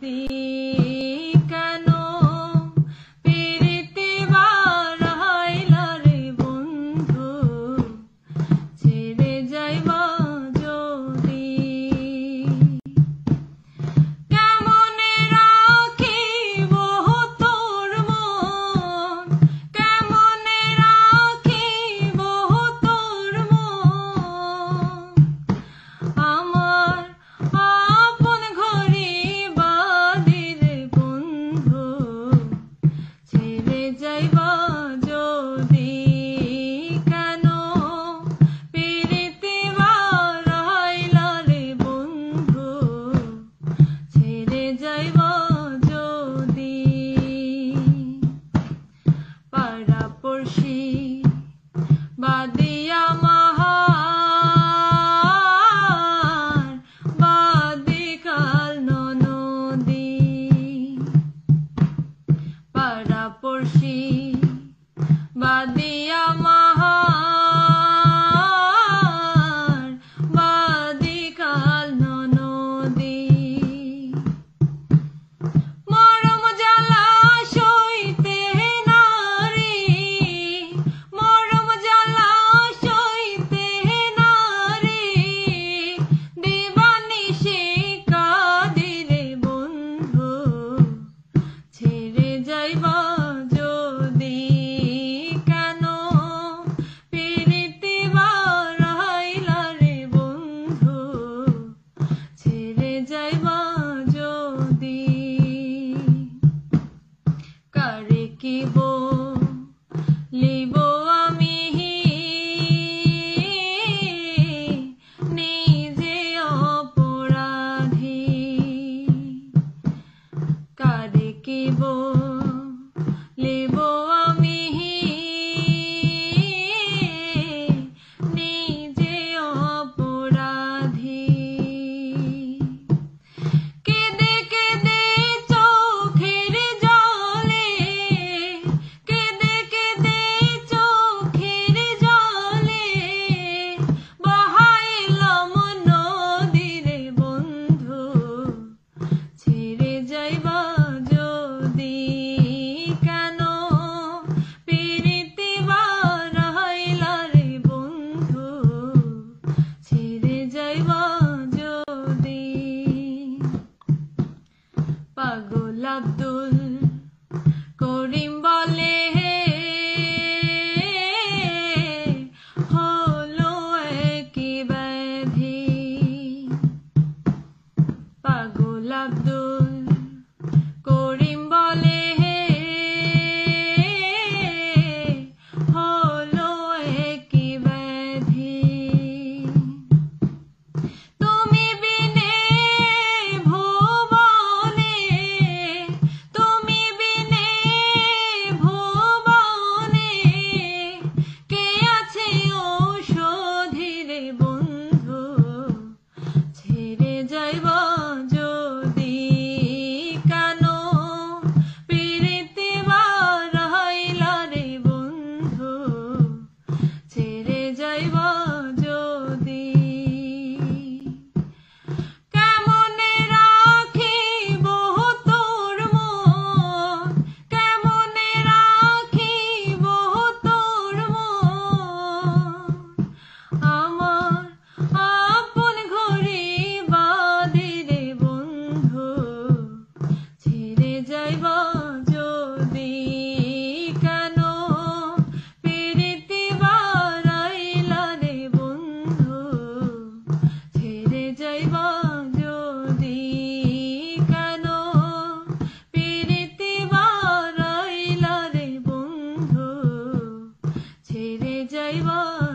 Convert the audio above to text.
The. she, but the রেখে বল যায় Deva